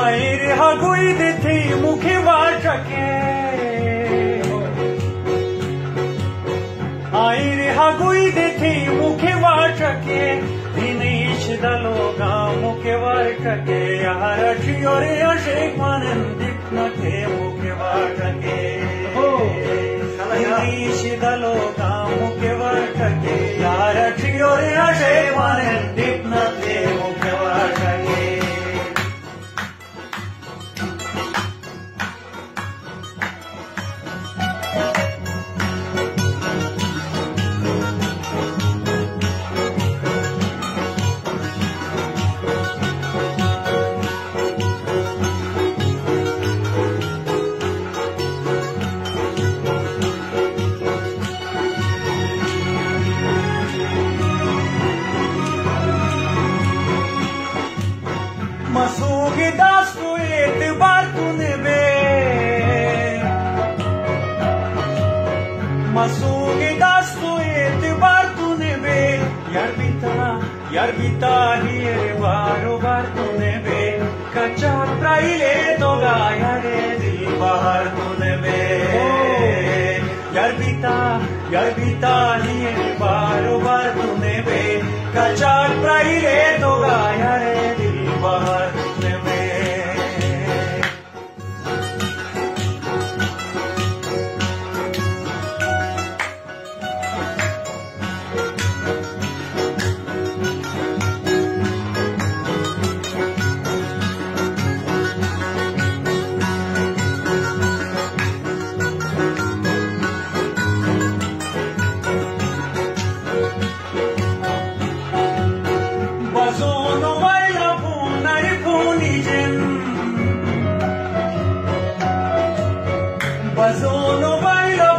आईर हा गुई दिथी मुखी वाटके दिनेश दलोगा मुखे वाटके यार चियोरे अशेक मानन दिखनके मुखे वाटके दिनेश दलोगा मुखे वाटके यार चियोरे अशेक मानन दिखनके मुखे Masugi dastu itibar be Yar bita, yar bita hiere baro bar be Kacha praile toga yare dil bahar be Yar bita, yar bita hiere baro bar be Kacha praile toga yare no baila